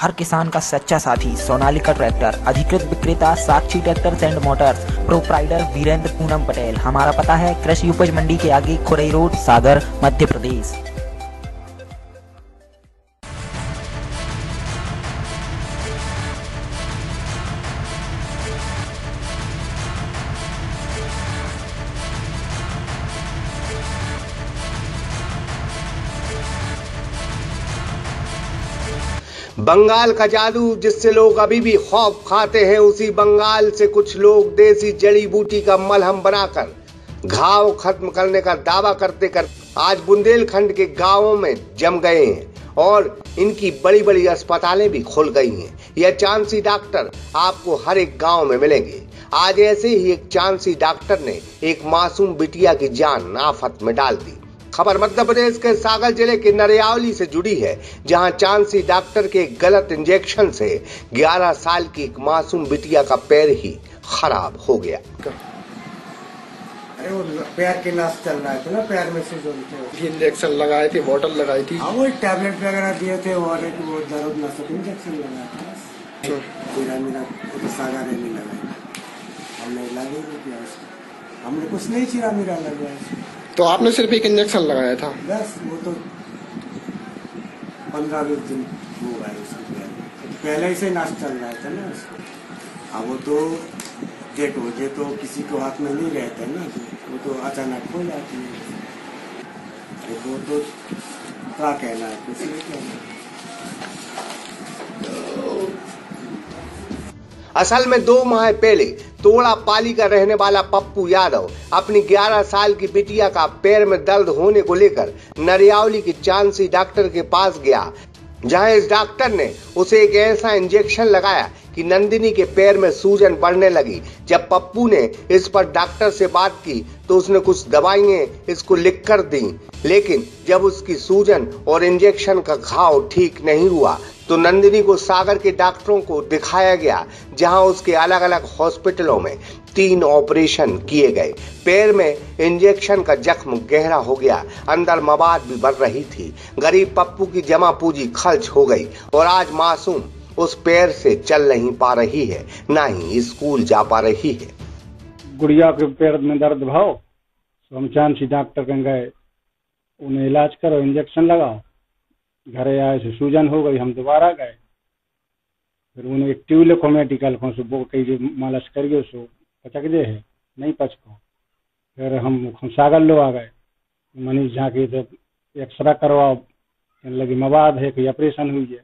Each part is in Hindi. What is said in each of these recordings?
हर किसान का सच्चा साथी, सोनालिका ट्रैक्टर, अधिकृत विक्रेता, Sakshi tractor and motors proprietor Virendra Poonam Patel. हमारा पता है, कृषि उपज मंडी के आगे खुरई रोड, सागर, मध्य प्रदेश। बंगाल का जादू, जिससे लोग अभी भी खौफ खाते हैं, उसी बंगाल से कुछ लोग देसी जड़ी बूटी का मलहम बनाकर घाव खत्म करने का दावा करते कर आज बुंदेलखंड के गाँवों में जम गए हैं और इनकी बड़ी बड़ी अस्पतालें भी खुल गई हैं। यह चांसी डॉक्टर आपको हर एक गाँव में मिलेंगे। आज ऐसे ही एक चांसी डॉक्टर ने एक मासूम बिटिया की जान आफत में डाल दी। खबर मध्य प्रदेश के सागर ज़िले के नरियावली से जुड़ी है जहाँ चांसी डॉक्टर के गलत इंजेक्शन से 11 साल की एक मासूम बिटिया का पैर ही खराब हो गया। अरे वो पैर के नस चल रहा था ना पैर में से जोड़ते इंजेक्शन लगाए थे बॉटल लगाई थी। हाँ वो टैबलेट वगैरह दिए थे और एक वो दर्द इंजेक्शन लगाया था। मेरा मेरा वो सागा रहने हमने इलाज नहीं किया हमने कुछ नहीं चिरा मेरा लगा उसको तो आपने सिर्फ़ एक इंजेक्शन लगाया था? बस, वो तो पंद्रह बीस दिन हो गए उसको पहले। ही से नाश चल रहा था ना उसको। अब वो तो देखो ये तो किसी को हाथ में नहीं रहता ना वो तो अचानक हो जाती है। तो वो तो क्या कहना है, कुछ नहीं कहना। असल में दो माह पहले तोड़ा पाली का रहने वाला पप्पू यादव अपनी 11 साल की बिटिया का पैर में दर्द होने को लेकर नरियावली की चांसी डॉक्टर के पास गया, जहाँ इस डॉक्टर ने उसे एक ऐसा इंजेक्शन लगाया कि नंदिनी के पैर में सूजन बढ़ने लगी। जब पप्पू ने इस पर डॉक्टर से बात की तो उसने कुछ दवाइयाँ इसको लिख कर दी, लेकिन जब उसकी सूजन और इंजेक्शन का घाव ठीक नहीं हुआ तो नंदिनी को सागर के डॉक्टरों को दिखाया गया, जहाँ उसके अलग अलग हॉस्पिटलों में तीन ऑपरेशन किए गए। पैर में इंजेक्शन का जख्म गहरा हो गया, अंदर मवाद भी बढ़ रही थी। गरीब पप्पू की जमा पूंजी खर्च हो गई, और आज मासूम उस पैर से चल नहीं पा रही है, ना ही स्कूल जा पा रही है। गुड़िया के पैर में दर्द भाव तो हम चांसी डॉक्टर के गए उन्हें इलाज करो, इंजेक्शन लगाओ। घरे आए से सूजन हो गई हम दोबारा गए। फिर उन्हें एक ट्यूब लिखो मेडिकल को सो वो कही मालिश करियो सो पचक जे है नहीं पचको। फिर हम सागर लो आ गए। मनीष झा के जब एक्सरा करवाओ कहने लगी मवाद है कि ऑपरेशन हुई है।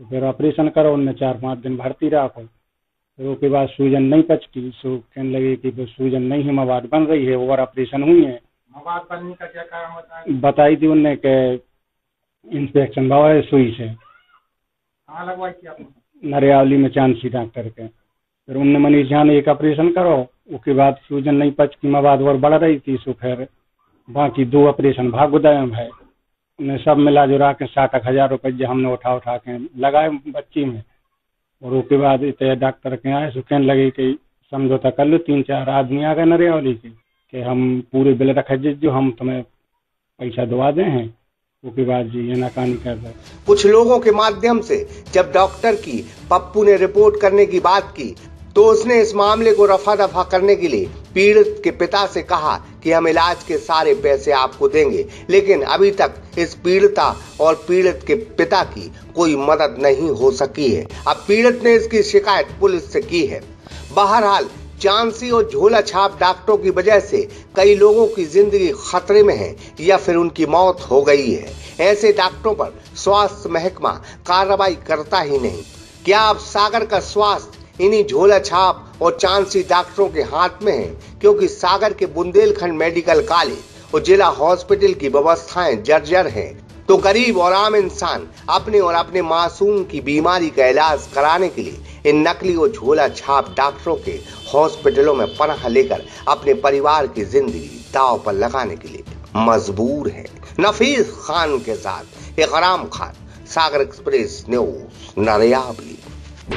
तो फिर ऑपरेशन करो उनने चार पाँच दिन भर्ती रखो। फिर उसके बाद सूजन नहीं पचकी सो कहने लगे कि सूजन नहीं है मवाद बन रही है ओवर ऑपरेशन हुई है। मवाद बनने का क्या कारण बताई थी उनने के इंस्पेक्शन है सुई से। आपने। नरियावली में चांसी डॉक्टर के। फिर उनने मनीष झा ने एक ऑपरेशन करो उसके बाद सूजन नहीं पच की मवाद और बढ़ रही थी सो फिर बाकी दो ऑपरेशन भागोदय में है उन्हें सब मिला जुला के साठ आठ हज़ार रुपये हमने उठा उठा के लगाए बच्ची में। और उसके बाद इतने डॉक्टर के आए सो कहने लगे कि समझौता कर लो तीन चार आदमी आ गए नरियावली के कि हम पूरे बिल रखे जो हम तुम्हें पैसा दवा दे हैं। जी कर रहे कुछ लोगों के माध्यम से जब डॉक्टर की, पप्पू ने रिपोर्ट करने की बात की तो उसने इस मामले को रफा दफ़ा करने के लिए पीड़ित के पिता से कहा कि हम इलाज के सारे पैसे आपको देंगे, लेकिन अभी तक इस पीड़िता और पीड़ित के पिता की कोई मदद नहीं हो सकी है। अब पीड़ित ने इसकी शिकायत पुलिस से की है। बहरहाल चांसी और झोला छाप डॉक्टरों की वजह से कई लोगों की ज़िंदगी खतरे में है या फिर उनकी मौत हो गई है। ऐसे डॉक्टरों पर स्वास्थ्य महकमा कार्रवाई करता ही नहीं। क्या अब सागर का स्वास्थ्य इन्हीं झोला छाप और चांसी डॉक्टरों के हाथ में है? क्योंकि सागर के बुंदेलखंड मेडिकल कॉलेज और जिला हॉस्पिटल की व्यवस्थाएँ जर्जर हैं। तो गरीब और आम इंसान अपने और अपने मासूम की बीमारी का इलाज कराने के लिए इन नकली और झोला छाप डॉक्टरों के हॉस्पिटलों में पनाह लेकर अपने परिवार की ज़िंदगी दाव पर लगाने के लिए मजबूर है। नफीस खान के साथ इकराम खान, सागर एक्सप्रेस न्यूज़ नरियावली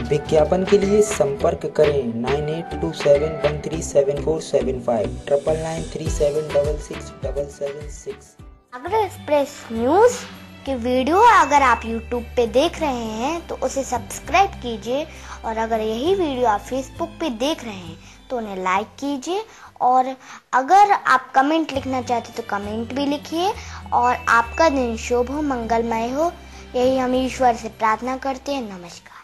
विज्ञापन के लिए संपर्क करें nine eight two seven one three seven four seven five, triple nine three seven double six double seven six. Sagar express news की वीडियो अगर आप YouTube पे देख रहे हैं तो उसे सब्सक्राइब कीजिए और अगर यही वीडियो आप Facebook पे देख रहे हैं तो उन्हें लाइक कीजिए और अगर आप कमेंट लिखना चाहते तो कमेंट भी लिखिए और आपका दिन शुभ हो, मंगलमय हो। यही हम ईश्वर से प्रार्थना करते हैं। नमस्कार।